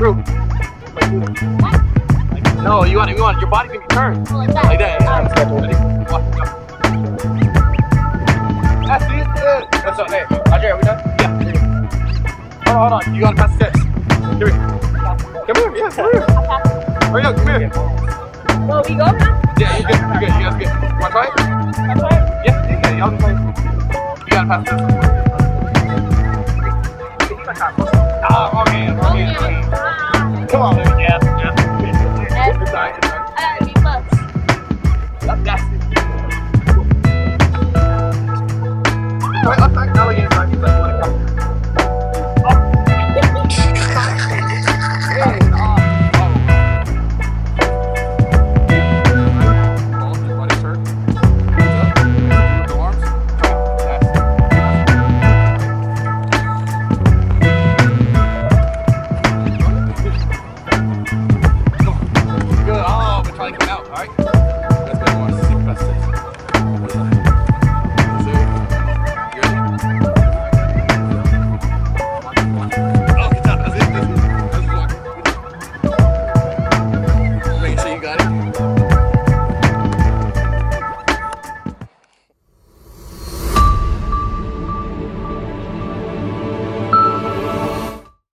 No, you want it. You want it. Your body can be turned Like that. like that. Yeah. Ready? Watch, go. That's it. That's all. Hey, Roger, are we done? Yeah. Here you go. Hold on, hold on. You gotta pass the test. Come here. Come here. Yeah, come here. Hurry up. Come here. Well, we go now? Yeah, you're good. You're good. You guys good. You wanna try it? That's right. Yeah, yeah, yeah. Y'all can play. You gotta pass the test. Ah, okay, okay, okay. Come on. Yeah. yeah. Uh, bucks. That's it. Wait, I'm back now again. like out, alright?